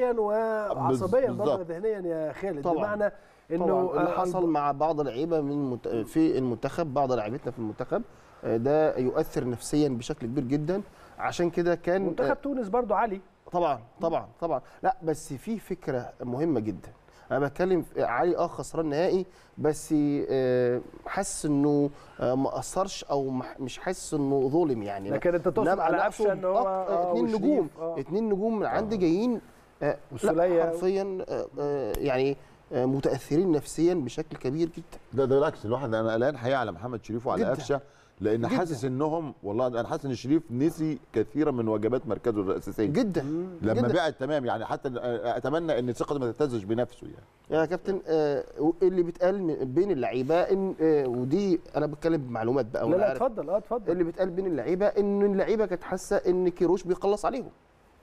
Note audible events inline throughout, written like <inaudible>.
وعصبيا. برضه ذهنيا يا خالد. طبعاً. بمعنى إنه طبعا اللي آه، حصل مع بعض اللعيبة من مت... في المنتخب بعض لاعيبتنا في المنتخب آه، ده يؤثر نفسيا بشكل كبير جدا. عشان كده كان منتخب تونس برضه علي طبعا طبعا طبعا. لا بس في فكرة مهمة جدا. أنا بتكلم علي آه خسران نهائي بس آه، حاسس إنه آه، ما أثرش أو مش حاسس إنه ظلم يعني. لكن أنت تقصد على قفشه إن هو آه، اتنين نجوم. آه. اتنين نجوم من عندي جايين آه، والسولية. لا حرفيا آه، آه، يعني آه، متأثرين نفسيا بشكل كبير جدا ده ده بالعكس الواحد أنا قلقان حقيقه على محمد شريف وعلى. قفشة لأن جداً. حاسس إنهم والله أنا حاسس إن شريف نسي كثيرا من واجبات مركزه الاساسيه جدا لما جداً. بعد تمام يعني حتى أتمنى إن ثقته ما تهتزش بنفسه يعني يا كابتن آه، اللي بيتقال بين اللعيبة إن آه، ودي أنا بتكلم بمعلومات بقى لا لا. اتفضل آه اتفضل اللي بيتقال بين اللعيبة إن اللعيبة كانت حاسة إن كيروش بيخلص عليهم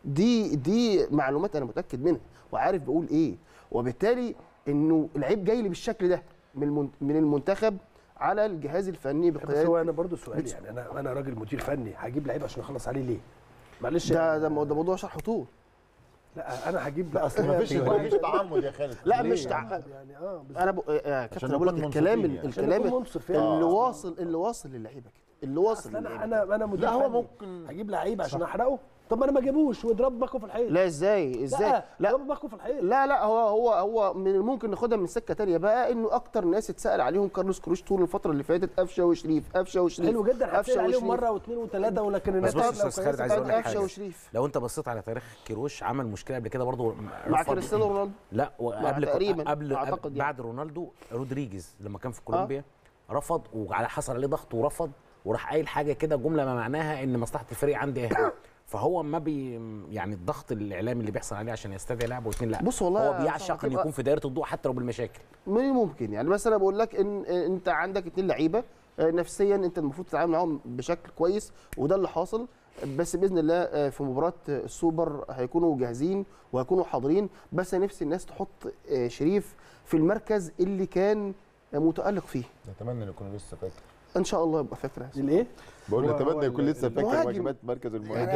دي دي معلومات أنا متأكد منها وعارف بقول إيه وبالتالي إنه اللعيب جاي لي بالشكل ده من المن- من المنتخب على الجهاز الفني بس بقيادة هو أنا برضه سؤال يعني أنا أنا راجل مدير فني هجيب لعيب عشان أخلص عليه ليه؟ معلش ده ده ده موضوع شرح طول لا أنا هجيب لا أصل ما <laughs> فيش تعمد يا خالد لا مش يا تع... أحمد؟ يعني آه. أنا ب... يا كابتن بقول لك الكلام يعني. الكلام يعني. اللي آه. واصل اللي واصل للعيبة كده اللي واصل أصل أنا أنا أنا مدير لا هو فني. ممكن هجيب لعيب عشان أحرقه طب ما أنا ما جابوش واضرب باكو في الحيط. لا إزاي؟ إزاي؟ لا. لا اضرب باكو في الحيط. لا لا هو هو هو من الممكن ناخدها من سكة تانية بقى إنه أكتر ناس اتسأل عليهم كارلوس كروش طول الفترة اللي فاتت قفشه وشريف قفشه وشريف حلو جدا قفشه عليهم. مرة واثنين وثلاثة ولكن بس بص خالد، عايز لك قفشه حاجة. وشريف لو أنت بصيت على تاريخ كيروش عمل مشكلة قبل كده برضه مع كريستيانو رونالدو. لا وقبل تقريباً، قبل أعتقد قبل يعني. بعد رونالدو رودريجيز لما كان في كولومبيا رفض وعلى حصل عليه ضغط ورفض وراح قايل حاجة كده جملة ما معناها إن مصلحة الفريق عندي اهي فهو ما بي يعني الضغط الإعلامي اللي بيحصل عليه عشان يستدعي لاعب واثنين لا. بص والله هو بيعشق ان يكون في دائره الضوء حتى لو بالمشاكل. من الممكن. يعني بس أنا بقول لك إن إنت عندك اتنين لعيبة آه، نفسيا إنت المفروض تتعامل معاهم بشكل كويس وده اللي حاصل. بس بإذن الله آه، في مباراة السوبر هيكونوا جاهزين وهيكونوا حاضرين. بس نفسي الناس تحط آه، شريف في المركز اللي كان متألق فيه. اتمنى ان يكون لسه فاكر. إن شاء الله يبقى فاكر. الإيه؟ بقول اتمنى يكون لسه فاكر. واجبات مركز المهاجم.